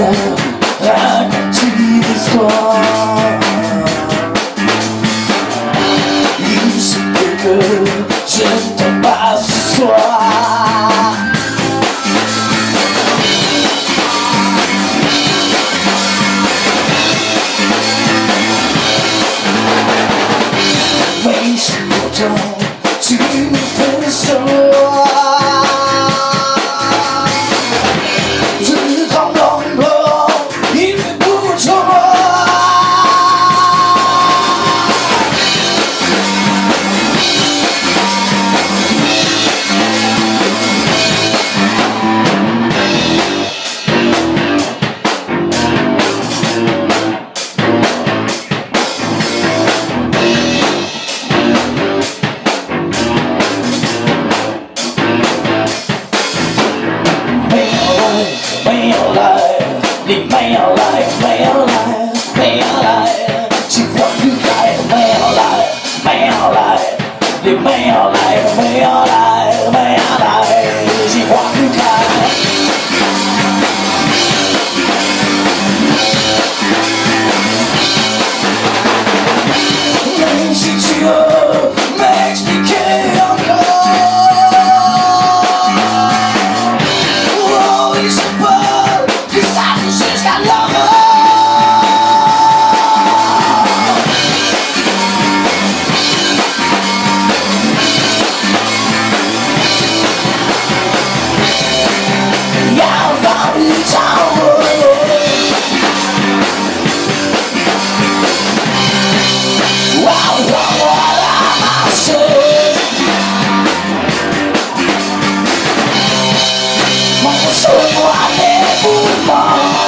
and a TV star Music maker, gentle master Face, water Como hacemos